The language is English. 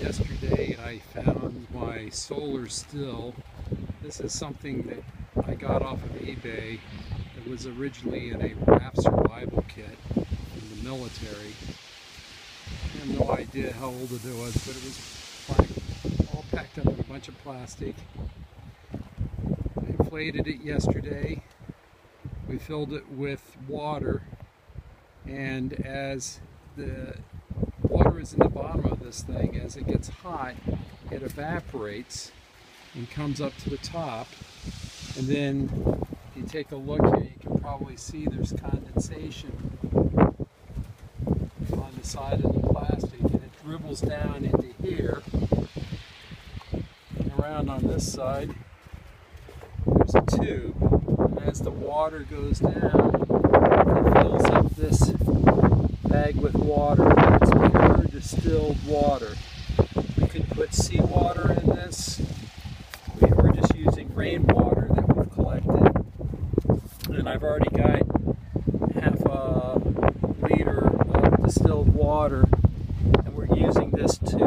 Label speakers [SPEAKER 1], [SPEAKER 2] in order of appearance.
[SPEAKER 1] Yesterday I found my solar still. This is something that I got off of eBay. It was originally in a raft survival kit in the military. I have no idea how old it was, but it was all packed up in a bunch of plastic. I inflated it yesterday. We filled it with water and as the water is in the bottom this thing. As it gets hot, it evaporates and comes up to the top. And then if you take a look here, you can probably see there's condensation on the side of the plastic and it dribbles down into here and around on this side there's a tube and as the water goes down it fills up this bag with water cold water. We could put seawater in this. We were just using rainwater that we've collected. And I've already got half a liter of distilled water and we're using this to